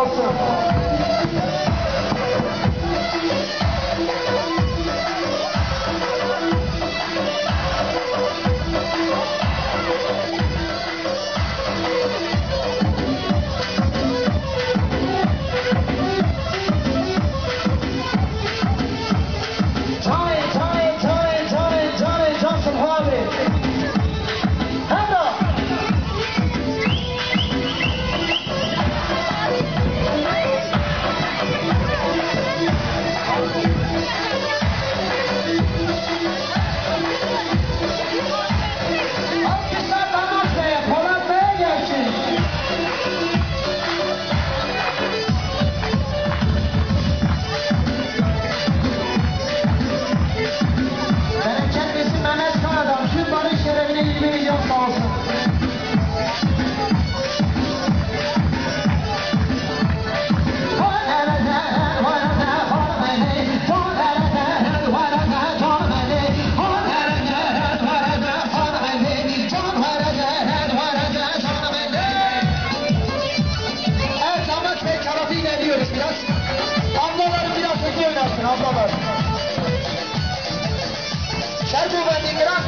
awesome.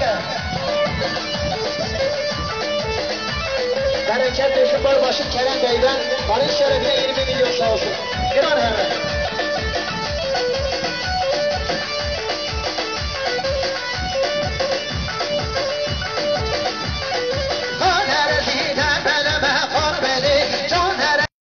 bakın. Bereket Eşim Barbaşı Kerem Bey'den Barış Şerefi'ne 20 milyon sağ olsun. Kıran hemen.